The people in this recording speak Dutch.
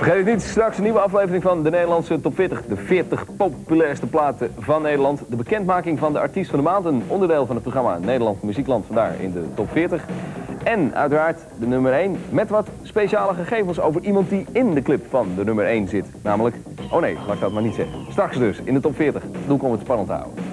Vergeet niet, straks een nieuwe aflevering van de Nederlandse Top 40. De 40 populairste platen van Nederland. De bekendmaking van de artiest van de maand. Een onderdeel van het programma Nederland Muziekland. Vandaar in de Top 40. En uiteraard de nummer 1 met wat speciale gegevens over iemand die in de clip van de nummer 1 zit. Namelijk, oh nee, laat ik dat maar niet zeggen. Straks dus in de Top 40. Doe ik om het spannend te houden.